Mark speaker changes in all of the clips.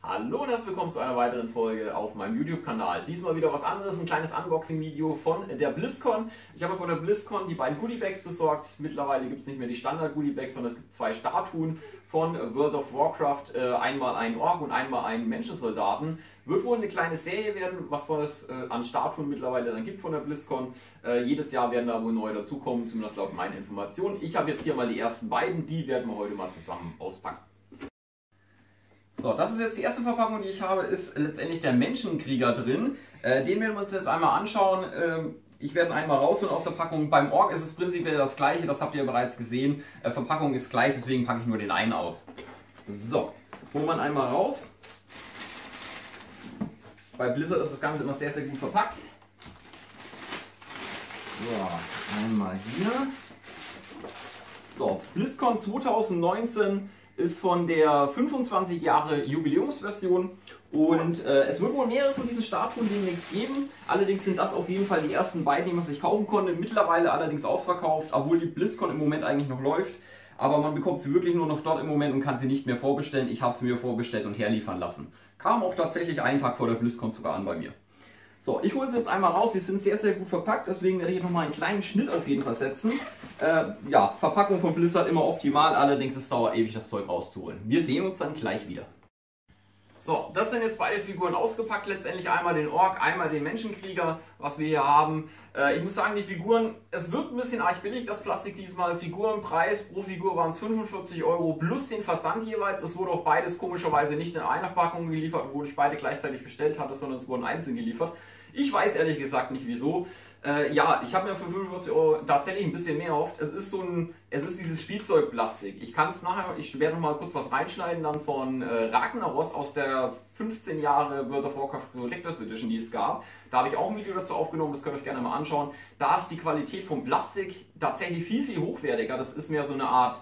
Speaker 1: Hallo und herzlich willkommen zu einer weiteren Folge auf meinem YouTube-Kanal. Diesmal wieder was anderes, ein kleines Unboxing-Video von der BlizzCon. Ich habe von der BlizzCon die beiden Goodie-Bags besorgt. Mittlerweile gibt es nicht mehr die Standard-Goodie-Bags, sondern es gibt zwei Statuen von World of Warcraft. Äh, einmal einen Ork und einmal einen Menschensoldaten. Wird wohl eine kleine Serie werden, was es äh, an Statuen mittlerweile dann gibt von der BlizzCon. Äh, jedes Jahr werden da wohl neue dazukommen, zumindest laut meinen Informationen. Ich habe jetzt hier mal die ersten beiden, die werden wir heute mal zusammen auspacken. So, das ist jetzt die erste Verpackung, die ich habe, ist letztendlich der Menschenkrieger drin. Äh, den werden wir uns jetzt einmal anschauen. Ähm, ich werde ihn einmal rausholen aus der Packung. Beim Org ist es prinzipiell das gleiche, das habt ihr bereits gesehen. Äh, Verpackung ist gleich, deswegen packe ich nur den einen aus. So, holen wir ihn einmal raus. Bei Blizzard ist das Ganze immer sehr, sehr gut verpackt. So, einmal hier. So, BlizzCon 2019 ist von der 25 Jahre Jubiläumsversion und äh, es wird wohl mehrere von diesen Statuen demnächst geben. Allerdings sind das auf jeden Fall die ersten beiden, die man sich kaufen konnte. Mittlerweile allerdings ausverkauft, obwohl die BlizzCon im Moment eigentlich noch läuft. Aber man bekommt sie wirklich nur noch dort im Moment und kann sie nicht mehr vorbestellen. Ich habe sie mir vorbestellt und herliefern lassen. Kam auch tatsächlich einen Tag vor der BlizzCon sogar an bei mir. So, ich hole sie jetzt einmal raus. Sie sind sehr, sehr gut verpackt, deswegen werde ich nochmal einen kleinen Schnitt auf jeden Fall setzen. Äh, ja, Verpackung von Blizzard immer optimal, allerdings es dauert ewig, das Zeug rauszuholen. Wir sehen uns dann gleich wieder. So, das sind jetzt beide Figuren ausgepackt. Letztendlich einmal den Ork, einmal den Menschenkrieger, was wir hier haben. Äh, ich muss sagen, die Figuren, es wirkt ein bisschen arg billig, das Plastik diesmal. Figurenpreis pro Figur waren es 45 Euro plus den Versand jeweils. Es wurde auch beides komischerweise nicht in einer Packung geliefert, obwohl ich beide gleichzeitig bestellt hatte, sondern es wurden einzeln geliefert. Ich weiß ehrlich gesagt nicht wieso. Äh, ja, ich habe mir für 45 Euro tatsächlich ein bisschen mehr erhofft. Es ist so ein, es ist dieses Spielzeugplastik. Ich kann es nachher, ich werde noch mal kurz was reinschneiden dann von äh, Ragnaros aus der 15 Jahre World of Warcraft Collectors Edition, die es gab. Da habe ich auch ein Video dazu aufgenommen, das könnt ihr euch gerne mal anschauen. Da ist die Qualität vom Plastik tatsächlich viel, viel hochwertiger. Das ist mehr so eine Art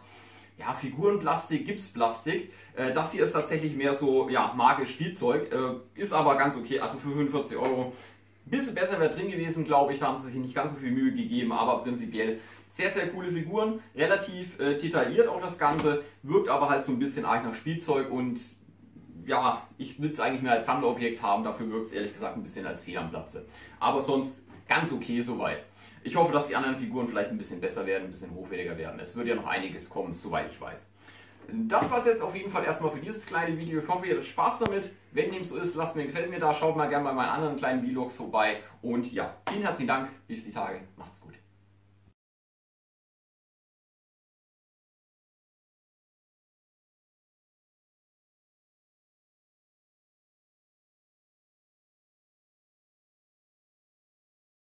Speaker 1: ja, Figurenplastik, Gipsplastik. Äh, das hier ist tatsächlich mehr so, ja, magisch Spielzeug. Äh, ist aber ganz okay, also für 45 Euro ein bisschen besser wäre drin gewesen, glaube ich. Da haben sie sich nicht ganz so viel Mühe gegeben, aber prinzipiell sehr, sehr coole Figuren. Relativ äh, detailliert auch das Ganze, wirkt aber halt so ein bisschen arg nach Spielzeug und ja, ich will es eigentlich mehr als Sammlerobjekt haben. Dafür wirkt es ehrlich gesagt ein bisschen als Fehl am Platze. Aber sonst ganz okay soweit. Ich hoffe, dass die anderen Figuren vielleicht ein bisschen besser werden, ein bisschen hochwertiger werden. Es wird ja noch einiges kommen, soweit ich weiß. Das war es jetzt auf jeden Fall erstmal für dieses kleine Video. Ich hoffe, ihr hattet Spaß damit. Wenn dem so ist, lasst mir ein Gefällt mir da. Schaut mal gerne bei meinen anderen kleinen Vlogs vorbei. Und ja, vielen herzlichen Dank. Bis die Tage. Macht's gut.